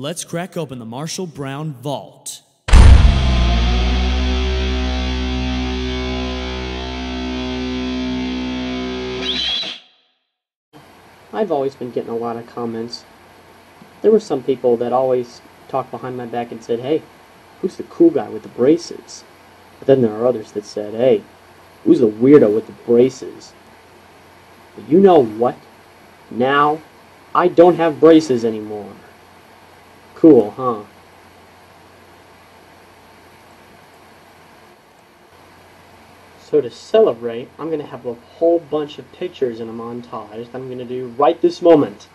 Let's crack open the Marshall Brown Vault. I've always been getting a lot of comments. There were some people that always talked behind my back and said, hey, who's the cool guy with the braces? But then there are others that said, hey, who's the weirdo with the braces? But you know what? Now, I don't have braces anymore. Cool, huh? So to celebrate, I'm going to have a whole bunch of pictures in a montage that I'm going to do right this moment.